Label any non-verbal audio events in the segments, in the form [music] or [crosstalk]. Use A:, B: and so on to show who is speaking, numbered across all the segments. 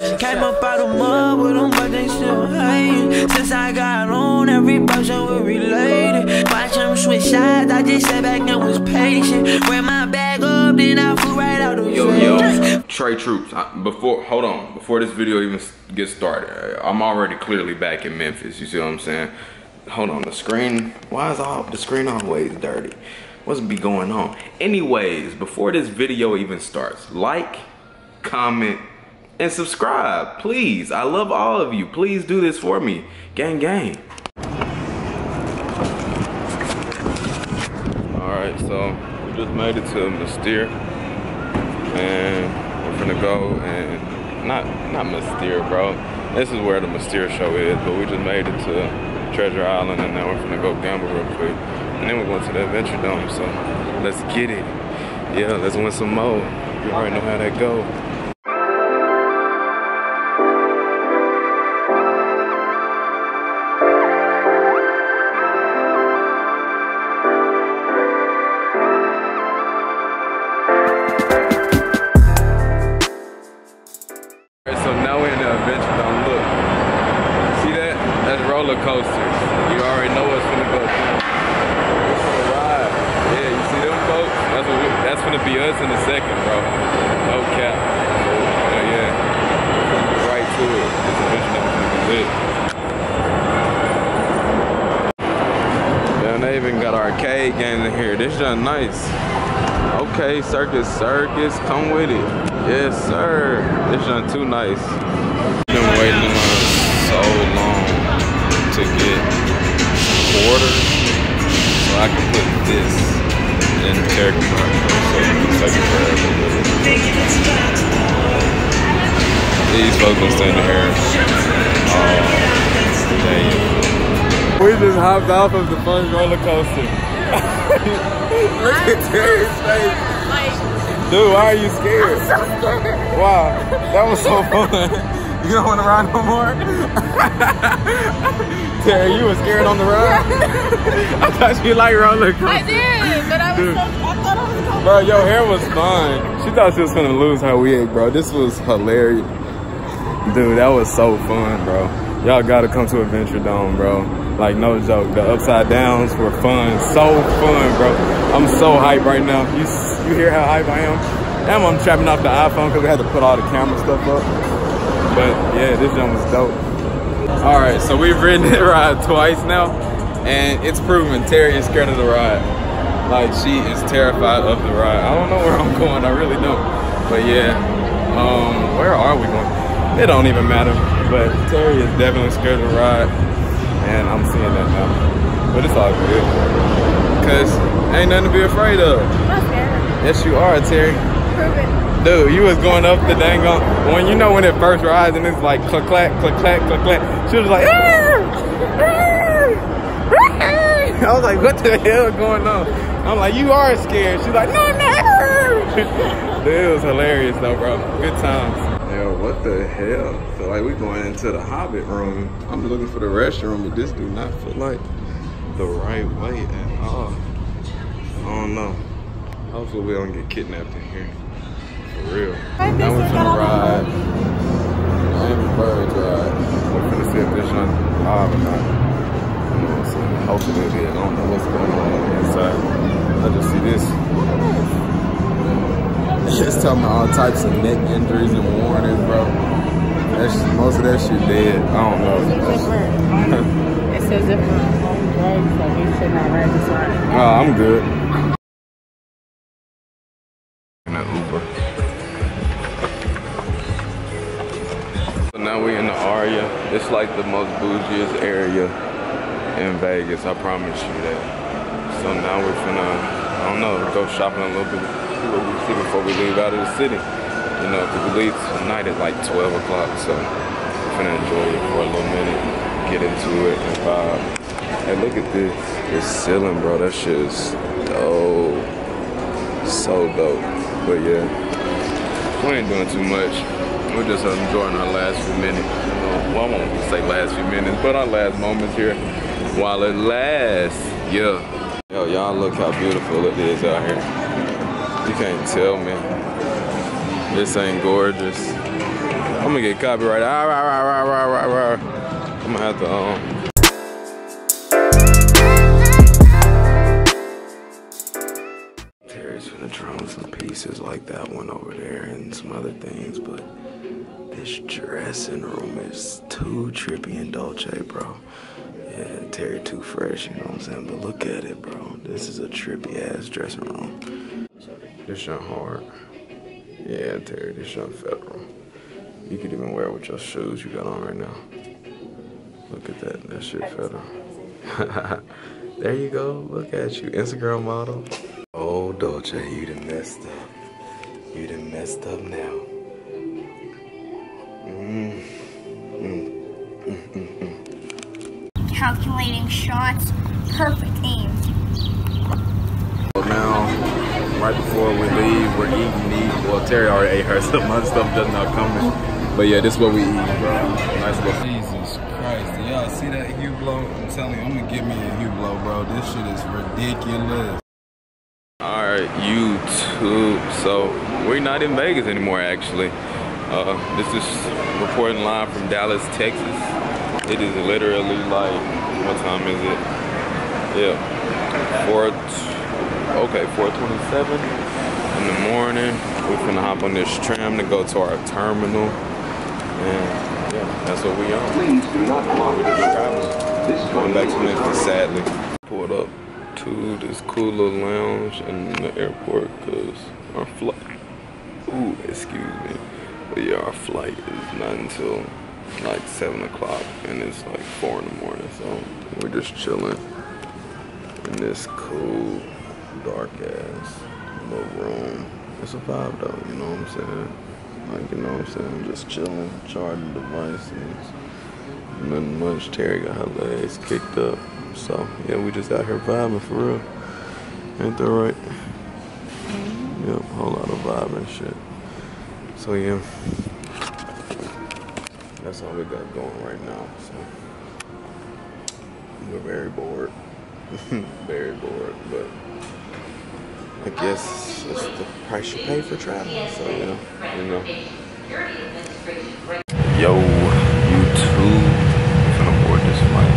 A: Came up out of mud with them, but they still hating. Since I got on, every person we related. Watch them switch sides, I just sat back and was patient. Wear my bag up, then I flew right out of
B: Yo, yo, Trey Troops. I, before, hold on. Before this video even gets started, uh, I'm already clearly back in Memphis. You see what I'm saying? Hold on, the screen. Why is all the screen always dirty? What's be going on? Anyways, before this video even starts, like, comment, and subscribe, please. I love all of you. Please do this for me. Gang, gang. Alright, so we just made it to Mystere. And we're gonna go and not not Mystere, bro. This is where the Mystere show is, but we just made it to Treasure Island and now we're gonna go gamble real quick. And then we're going to the Adventure Dome, so let's get it. Yeah, let's win some more. You already know how that go. Roller coasters. You already know what's gonna go. It's the ride. Yeah, you see them folks? That's what we, that's gonna be us in a second, bro. No cap. Yeah, yeah. Right to it. This Adventure Dome is gonna be lit. Yeah, they even got arcade games in here. This just nice. Okay, Circus Circus, come with it. Yes, sir. This not too nice. To get quarters, so I can put this in the character card. So it's taking forever. These folks been standing here all.
C: We just hopped off of the fun roller coaster. [laughs] Look at Terry's face. Dude, why are you scared?
D: so scared.
C: Wow, that was so [laughs] fun. You don't want to ride no more? [laughs] Terry, you were scared on the ride? [laughs] I thought you liked roller.
D: I did, but I was
C: Dude.
D: so, I thought I was going
C: Bro, your hair was fine. She thought she was gonna lose her wig, bro. This was hilarious. Dude, that was so fun, bro. Y'all gotta come to Adventure Dome, bro. Like, no joke. The upside downs were fun. So fun, bro. I'm so hyped right now. You you hear how hype I am? Damn, I'm trapping off the iPhone because we had to put all the camera stuff up. But yeah, this jump was dope. All right, so we've ridden that [laughs] ride twice now, and it's proven Terry is scared of the ride. Like she is terrified of the ride. I don't know where I'm [laughs] going. I really don't. But yeah, um, where are we going? It don't even matter. But Terry is definitely scared of the ride, and I'm seeing that now. But it's all good, cause ain't nothing to be afraid of.
D: I'm scared.
C: Yes, you are, Terry.
D: Prove it.
C: Dude, you was going up the dang on when you know when it first rides and it's like click clack, click clack, click clack. She was like, ah, ah, ah. [laughs] I was like, what the hell going on? I'm like, you are scared. She's like, no, no. [laughs] Dude, it was hilarious though, bro. Good times. Yo, what the hell? So like we going into the Hobbit room. I'm looking for the restroom, but this do not feel like the right way at all. I don't know. Hopefully we don't get kidnapped in here. For real.
D: I
C: Now we're
D: so.
C: ride. Miami Birds ride. We're finna see if this on live or not. You know what I'm saying? Hopefully it is. I don't know what's going on on the inside. I just see this. It's telling me all types of neck injuries and warnings, bro. That's most of that shit dead. I don't know.
D: It says if we're on drugs, [laughs] that we should not ride this ride.
C: Oh, I'm good.
B: It's like the most bougiest area in Vegas. I promise you that. So now we're finna, I don't know, go shopping a little bit, see what we see before we leave out of the city. You know, because we leave tonight at like 12 o'clock. So we're finna enjoy it for a little minute, get into it and vibe. Hey, look at this. This ceiling, bro. That shit is dope. So dope. But yeah, we ain't doing too much. We're just enjoying our last few minutes. Well, I won't say last few minutes, but our last moments here while it lasts. Yeah. Yo, y'all look how beautiful it is out here. You can't tell me. This ain't gorgeous. I'm gonna get copyrighted. Ah, rah, rah, rah, rah, rah, rah. I'm gonna have to um. Terry's gonna drum some pieces like that one over there and some other things, but this dressing room is too trippy and dolce, bro. Yeah, Terry too fresh, you know what I'm saying? But look at it, bro. This is a trippy ass dressing room. This shit hard. Yeah, Terry, this shit federal. You could even wear it with your shoes you got on right now. Look at that, that shit federal. [laughs] there you go, look at you, Instagram model. Oh, Dolce, you done messed up. You done messed up now. Mm.
E: calculating shots, perfect aim.
B: So now, right before we leave, we're eating these. Well, Terry already ate her, [laughs] so my stuff just not coming. But yeah, this is what we eat, bro. Nice little.
C: Jesus Christ. Y'all see that Hublot? I'm telling you, I'm gonna give me a Hublot, bro. This shit is ridiculous.
B: Alright, YouTube. So, we're not in Vegas anymore, actually. Uh, this is reporting live from Dallas, Texas. It is literally like, what time is it? Yeah, 4, okay, 4.27 in the morning. We're gonna hop on this tram to go to our terminal. And yeah, that's what we on.
F: Please do not block the travel. This
B: Going back to Memphis, sadly. Pulled up to this cool little lounge in the airport because our flight, ooh, excuse me. But yeah, our flight is not until like 7 o'clock and it's like 4 in the morning. So we're just chilling in this cool, dark ass little room. It's a vibe though, you know what I'm saying? Like, you know what I'm saying? Just chilling, charging devices. Nothing much. Terry got her legs kicked up. So, yeah, we just out here vibing for real. Ain't that right? Mm-hmm. Yep, whole lot of vibe and shit. So, yeah. That's all we got going right now. So, we're very bored. [laughs] very bored, but I guess it's the price you pay for traveling. So, yeah, you know. Yo, YouTube. We're finna board this flight.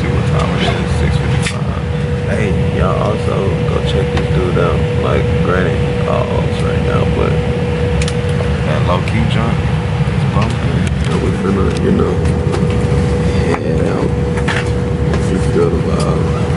B: See what time it is. 6:55. Hey, y'all also go check this dude out. Like, granted, he calls right now, but that low key jump is bumping. So we finna, you know, head out. You feel the.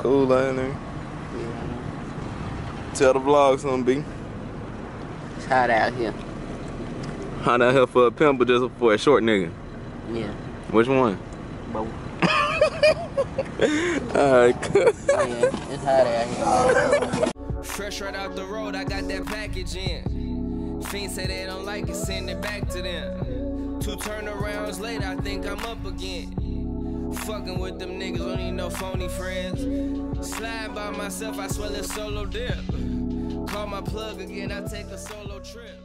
B: Cool, ain't nigga. Tell the vlog something, B.
G: It's hot out here.
B: Hot out here for a pimp, but just for a short nigga.
G: Yeah.
B: Which one?
G: But [laughs]
B: Alright, cool.
G: yeah, it's hot out here.
A: Fresh right out the road, I got that package in. Fiends say they don't like it, send it back to them. Two turnarounds later, I think I'm up again. Fucking with them niggas, don't need no phony friends. Slide by myself, I swear it's solo dip. Call my plug again, I take a solo trip.